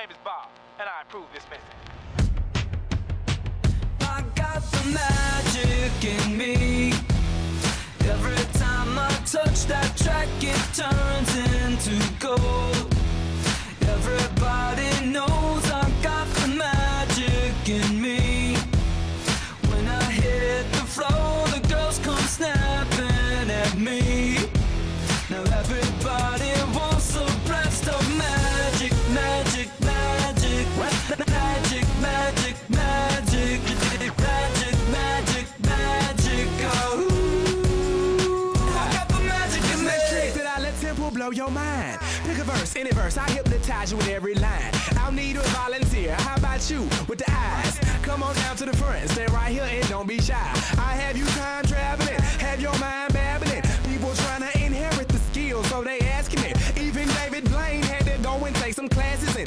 name is Bob, and I approve this message. Blow your mind. Pick a verse, any verse, I hypnotize you with every line. I'll need a volunteer. How about you with the eyes? Come on down to the front, stay right here and don't be shy. I have you time traveling, have your mind babbling. People trying to inherit the skills, so they asking it. Even David Blaine had to go and take some classes in